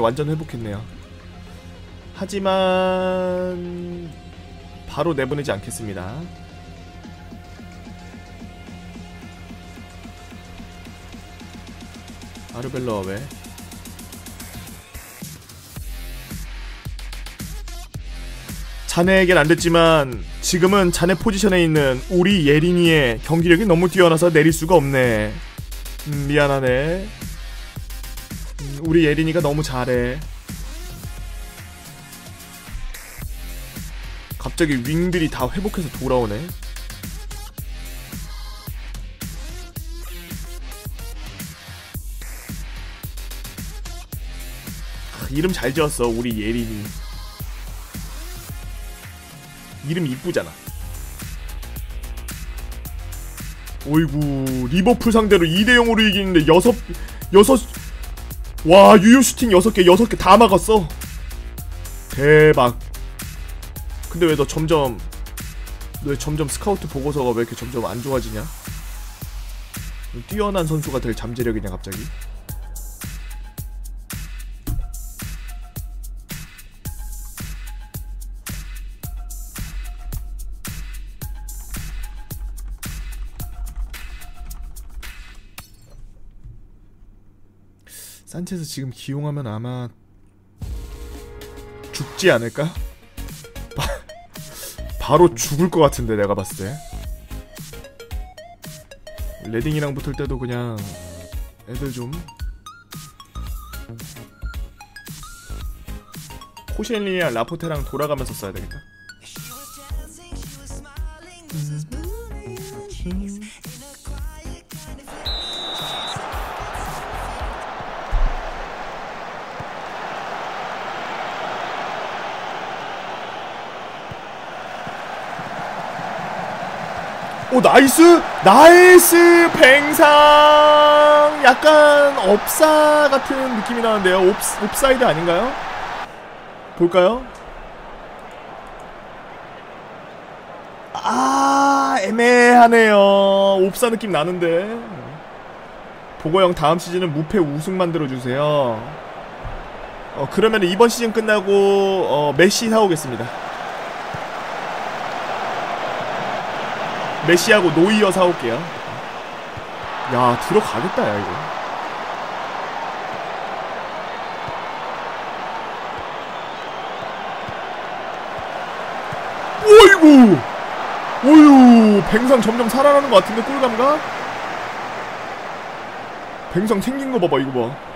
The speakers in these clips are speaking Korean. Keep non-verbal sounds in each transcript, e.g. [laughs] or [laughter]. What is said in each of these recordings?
완전 회복했네요. 하지만 바로 내보내지 않겠습니다. 아르벨러 왜? 자네에겐 안 됐지만 지금은 자네 포지션에 있는 우리 예린이의 경기력이 너무 뛰어나서 내릴 수가 없네. 음, 미안하네. 음, 우리 예린이가 너무 잘해. 갑자기 윙들이 다 회복해서 돌아오네. 아, 이름 잘 지었어 우리 예린이. 이름 이쁘잖아. 오이구 리버풀 상대로 2대 0으로 이기는데 여섯 여섯 와 유효 슈팅 여섯 개 여섯 개다 막았어. 대박. 근데 왜 너 점점 왜 점점 스카우트 보고서가 왜 이렇게 점점 안 좋아지냐? 뛰어난 선수가 될 잠재력이냐 갑자기? 산체스 지금 기용하면 아마 죽지 않을까? 바로 죽을 것 같은데 내가 봤을 때. 레딩이랑 붙을 때도 그냥 애들 좀 코시엘리랑 라포테랑 돌아가면서 써야 되겠다 오 nice! nice! 뱅상! 약간 옵사 같은 느낌이 나는데요. 옵, 옵사이드 아닌가요? 볼까요? 아 애매하네요. 옵사 느낌 나는데. 보고형 다음 시즌은 무패 우승 만들어주세요. 어 그러면 이번 시즌 끝나고 어 메시 사오겠습니다 메시하고 노이어 사올게요. 야 들어가겠다 야 이거. 어이구, 어유, 뱅상 점점 살아나는 것 같은데 꿀감각? 뱅상 생긴 거 봐봐 이거 봐.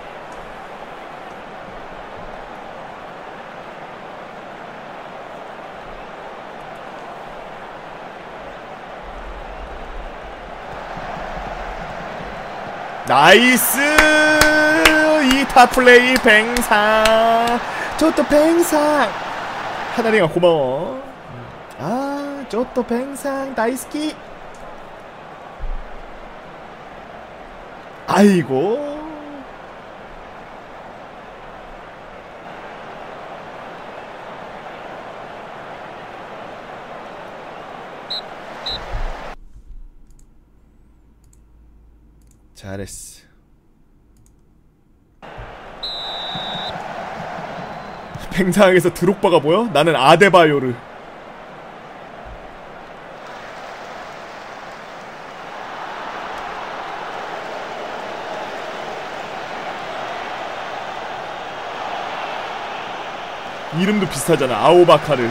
나이스! 이타 플레이 뱅상 저또 뱅상 하나리가 고마워. 아 저또 뱅상 나이스키. 아이고 잘했어. 팽상에서 드록바가 보여? 나는 아데바요르. 이름도 비슷하잖아. 아오바카르.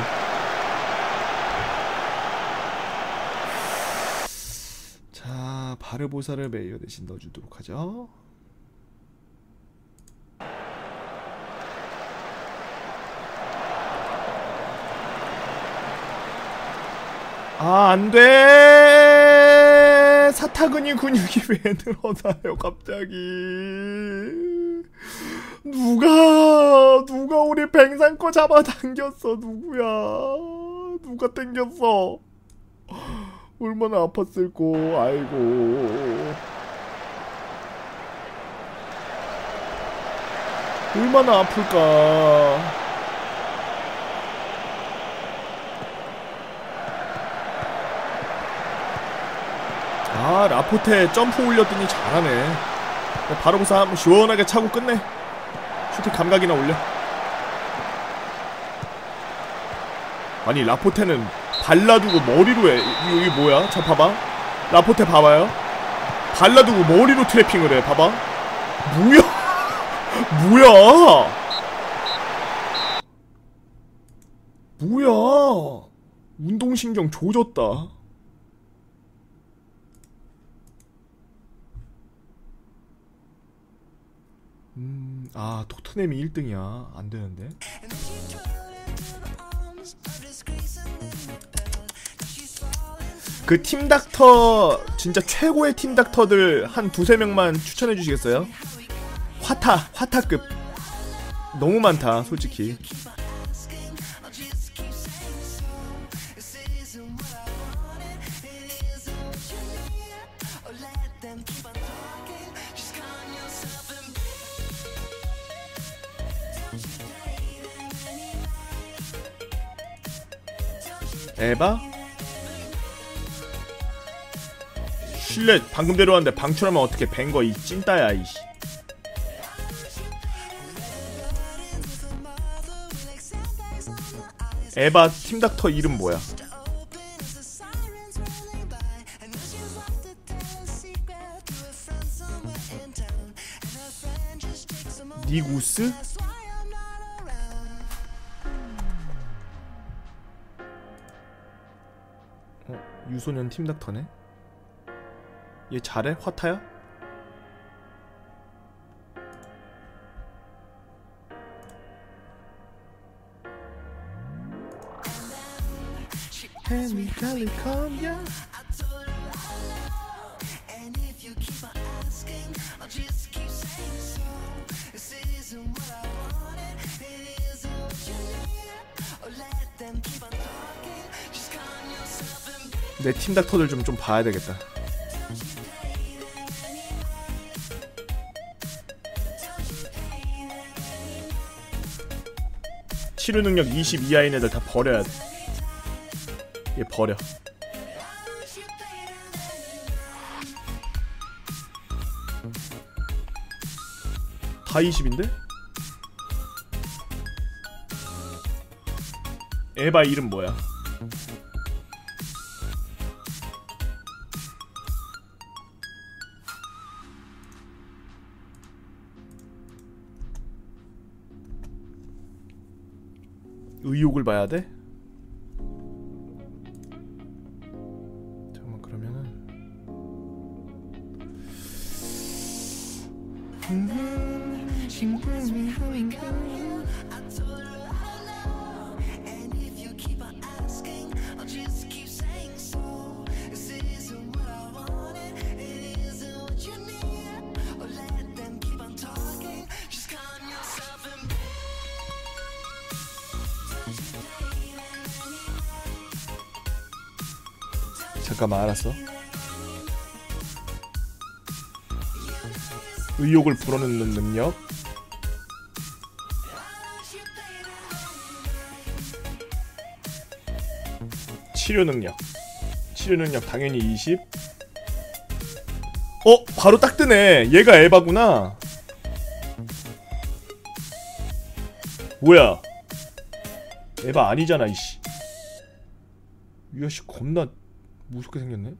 자, 바르보사를 메이어 대신 넣어주도록 하죠. 아, 안 돼! 사타근이 근육이 왜 늘어나요, 갑자기. 누가, 누가 우리 거 잡아당겼어, 누구야. 누가 땡겼어. 얼마나 아팠을꼬, 아이고. 얼마나 아플까. 아 라포테 점프 올렸더니 잘하네 바로 고사 한번 시원하게 차고 끝내 슈팅 감각이나 올려 아니 라포테는 발라두고 머리로 해. 이- 이게 뭐야? 자 봐봐. 라포테 봐봐요. 발라두고 머리로 트래핑을 해. 봐봐. 뭐야? [laughs] 뭐야? 뭐야? 운동신경 조졌다. 음, 아 토트넘이 1등이야. 안 되는데 그 팀닥터 진짜 최고의 팀닥터들 한 두세 명만 추천해 주시겠어요? 화타 화타급 너무 많다 솔직히 에바? 실내 방금 데려왔는데 방출하면 어떻게 뱅거 이 찐따야 이씨 에바 팀닥터 이름 뭐야? 니구스? 어, 유소년 팀닥터네? 얘 잘해? 화타야? 내 팀닥터들 좀 좀 봐야 되겠다. 치료 능력 20 이하인 애들 다 버려야 돼. 얘 버려. 다 20인데? 에바 이름 뭐야? 의욕을 봐야 돼? 잠깐만 알았어. 의욕을 불어넣는 능력. 치료 능력. 치료 능력 당연히 20. 어, 바로 딱 뜨네. 얘가 에바구나. 뭐야? 에바 아니잖아, 이씨. 이 아씨 겁나 무섭게 생겼네.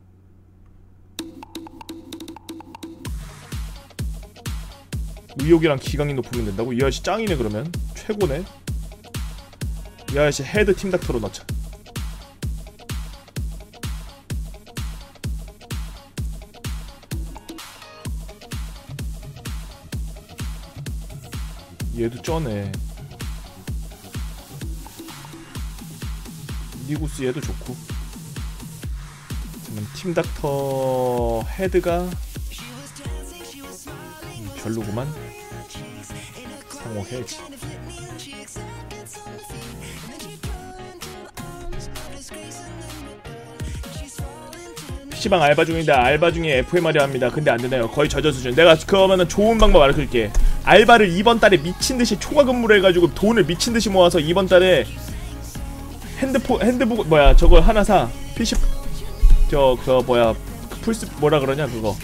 의욕이랑 기강이 높으면 된다고? 이 아저씨 짱이네 그러면. 최고네. 이 아저씨 head team doctor로 넣자. 얘도 쩌네. 니구스 얘도 좋고 팀닥터 헤드가 음, 별로구만. 상호해야지. PC방 알바 중인데 알바 중에 FMR이 합니다. 근데 안되네요. 거의 저저 수준. 내가 그러면은 좋은 방법 알려줄게. 알바를 이번 달에 미친듯이 초과 근무를 해가지고 돈을 미친듯이 모아서 이번 달에 핸드폰 핸드북 뭐야 저거 하나 사. PC 저 그 뭐야 풀스 뭐라 그러냐 그거.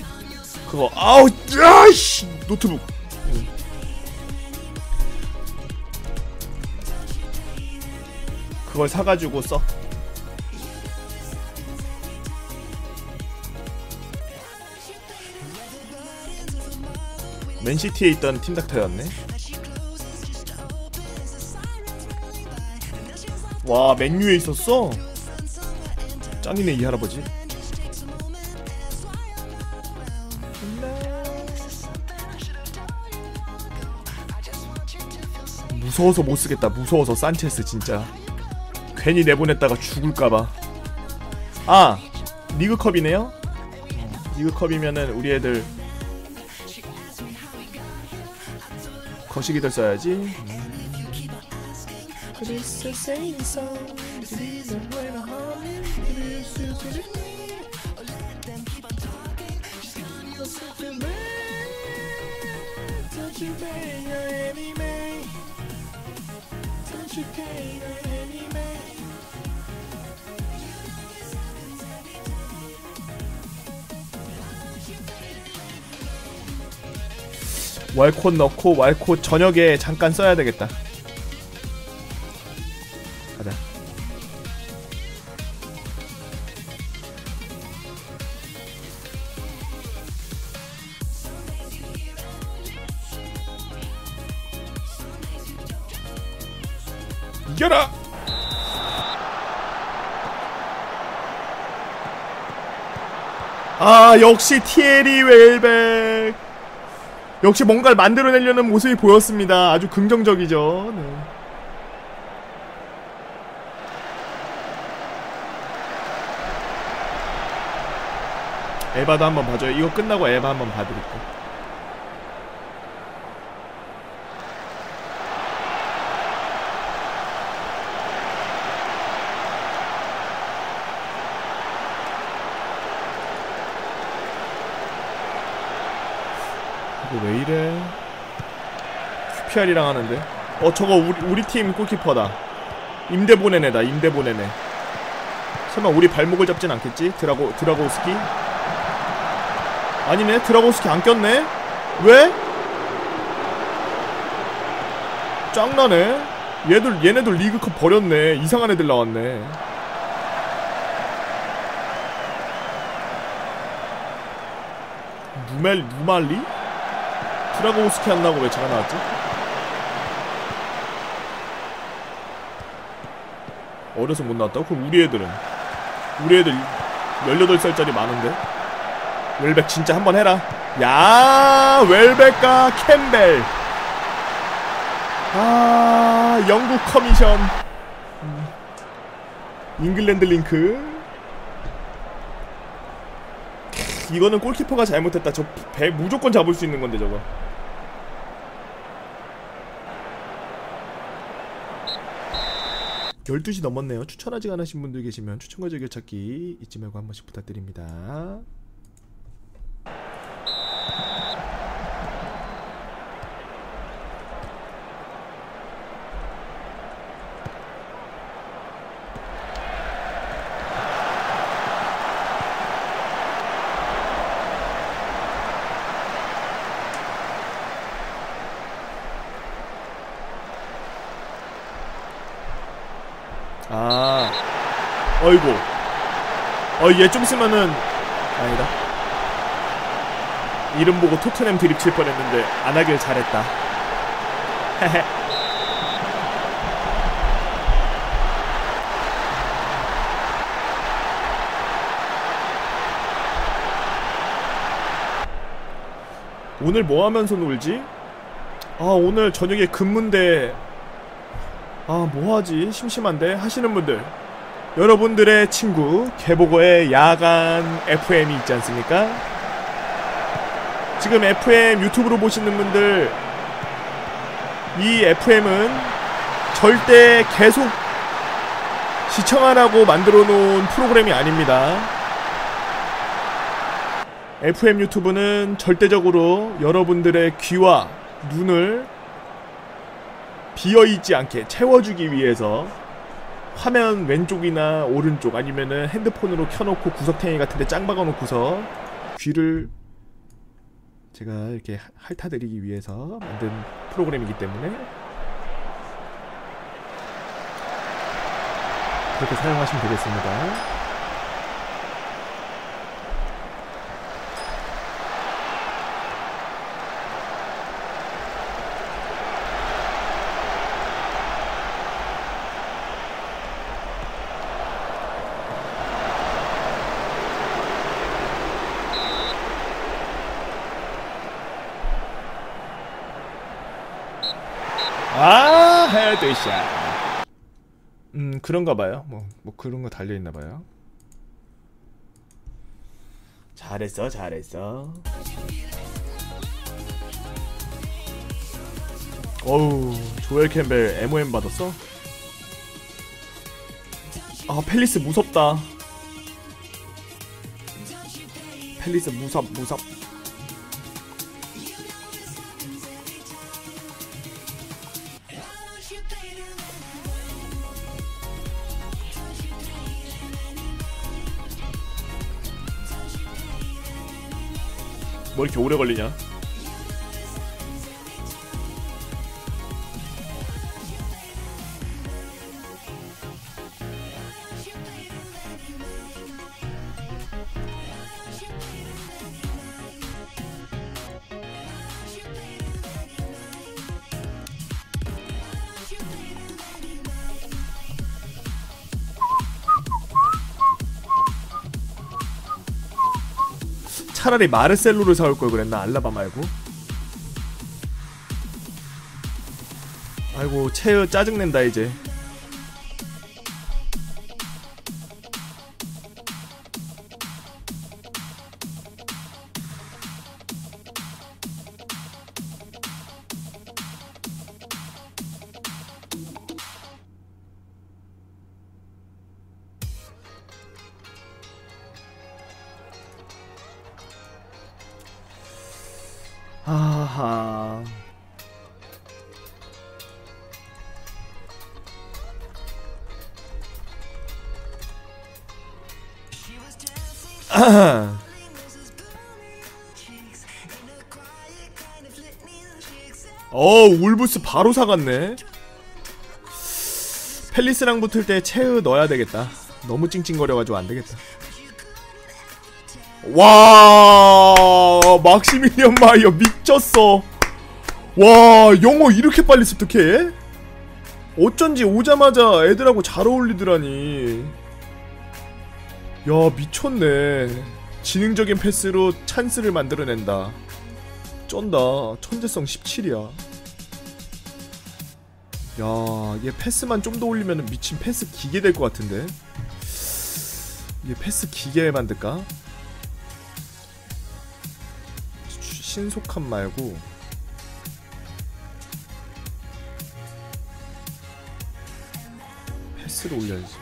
그거. 아우 야이씨 노트북. 그걸 사가지고 써. 맨시티에 있던 팀닥터였네. 와 맨유에 있었어? 짱이네 이 할아버지. 무서워서 못 쓰겠다. 무서워서 산체스 진짜. 괜히 내보냈다가 죽을까봐. 아 리그컵이네요. 리그컵이면은 우리 애들 거시기들 써야지. 왈콧 넣고 왈콧 저녁에 잠깐 써야 되겠다. 가자. 이겨라! 아 역시 티에리 웰백 역시 뭔가를 만들어내려는 모습이 보였습니다. 아주 긍정적이죠. 네. 에바도 한번 봐줘요. 이거 끝나고 에바 한번 봐드릴게요. 이거 왜 이래? QPR이랑 하는데? 어 저거 우리, 우리 팀 골키퍼다 임대 보낸 애다 임대 애 설마 우리 발목을 잡진 않겠지? 드라고 드라고스키? 아니네 드라고스키 안 꼈네? 왜? 짱나네 얘들 얘네들 리그컵 버렸네 이상한 애들 나왔네 누멜 누말리? 드라고스키 한다고 왜 제가 나왔지? 어려서 못 나왔다고? 그럼 우리 애들은? 우리 애들 18살짜리 많은데? 웰백 진짜 한번 해라. 야 웰백과 캠벨. 아 영국 커미션. 음. 잉글랜드 링크. 이거는 골키퍼가 잘못했다. 저 배 무조건 잡을 수 있는 건데 저거 12시 넘었네요. 추천하지 않으신 분들 계시면 추천과 즐겨찾기 잊지 말고 한 번씩 부탁드립니다. 아, 어이구. 어, 얘 좀 쓰면은 아니다. 이름 보고 토트넘 드립 칠 뻔했는데 안 하길 잘했다. [laughs] 오늘 뭐 하면서 놀지? 아 오늘 저녁에 근무인데 아 뭐하지 심심한데 하시는 분들 여러분들의 친구 개보고의 야간 FM이 있지 않습니까? 지금 FM 유튜브로 보시는 분들 이 FM은 절대 계속 시청하라고 만들어 놓은 프로그램이 아닙니다. FM 유튜브는 절대적으로 여러분들의 귀와 눈을 비어있지 않게 채워주기 위해서 화면 왼쪽이나 오른쪽 아니면은 핸드폰으로 켜놓고 구석탱이 같은데 짱 박아놓고서 귀를 제가 이렇게 핥아드리기 위해서 만든 프로그램이기 때문에 그렇게 사용하시면 되겠습니다. 아 headshot 음 그런가 봐요. 뭐, 뭐 그런 거 달려있나 봐요. 잘했어 잘했어. 어우 조엘 캠벨 MOM 받았어? 아 펠리스 무섭다. 펠리스 무섭 무섭 뭐 이렇게 오래 걸리냐? 차라리 마르셀로를 사올 걸 그랬나? 알라바 말고? 아이고 체어 짜증낸다 이제 하 아하. [clears throat] 어 울부스 바로 사갔네. 펠리스랑 붙을 때 체으 넣어야 되겠다. 너무 찡찡거려가지고 안되겠다 와 막시밀리언 마이어 미쳤어. 와 영어 이렇게 빨리 습득해? 어쩐지 오자마자 애들하고 잘 어울리더라니. 야 미쳤네. 지능적인 패스로 찬스를 만들어낸다. 쩐다. 천재성 17이야. 야 얘 패스만 좀 더 올리면 미친 패스 기계 될 것 같은데? 얘 패스 기계 만들까? 신속함 말고 패스를 올려야지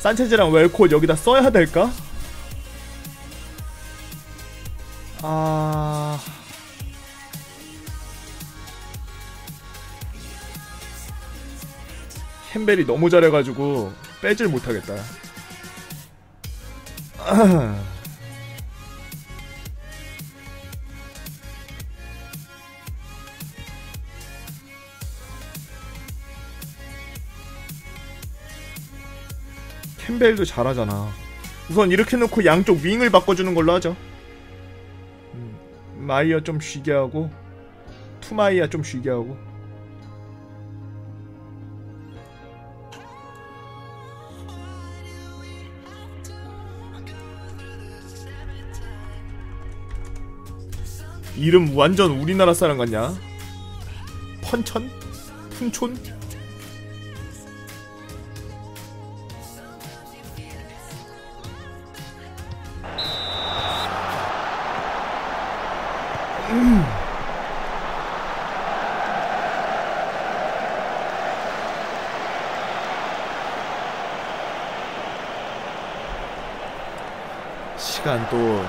산체즈랑 웰콧 여기다 써야 될까? 캠벨이 너무 잘해가지고 빼질 못하겠다. [clears throat] 캠벨도 잘하잖아. 우선 이렇게 놓고 양쪽 윙을 바꿔주는 걸로 하죠. 음, 마이어 좀 쉬게 하고 투마이어 좀 쉬게 하고 이름 완전 우리나라 사람 같냐? 펀천? 푼촌? 시간 또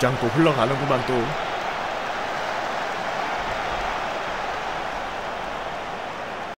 무장 또 흘러가는구만 또